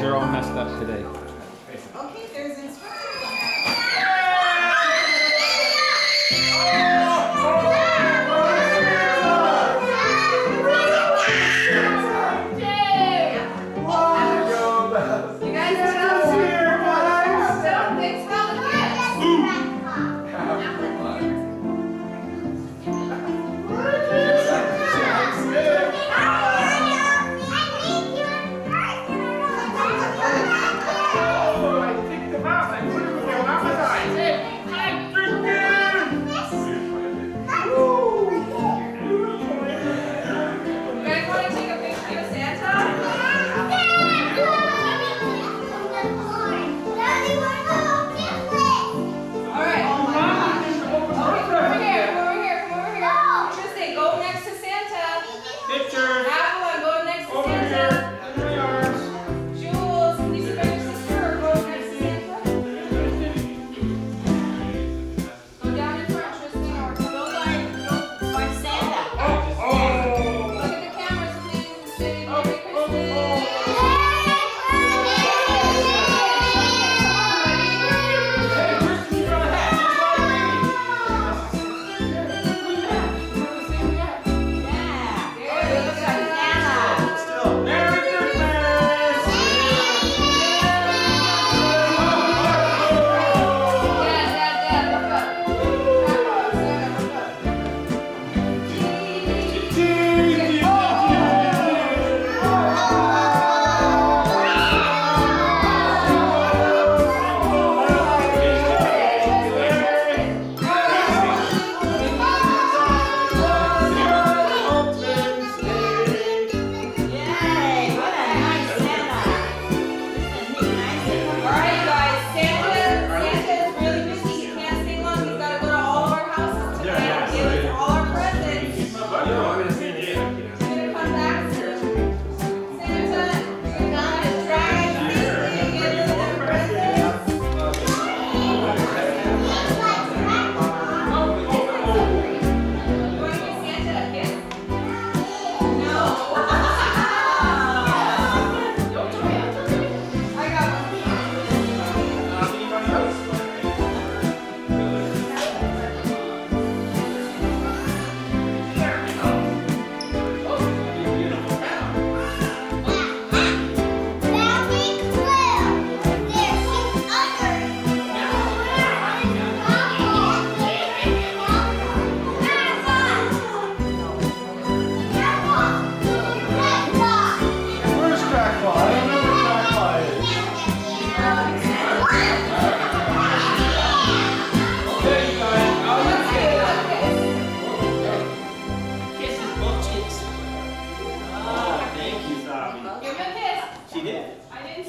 Are all messed up today. She did. I didn't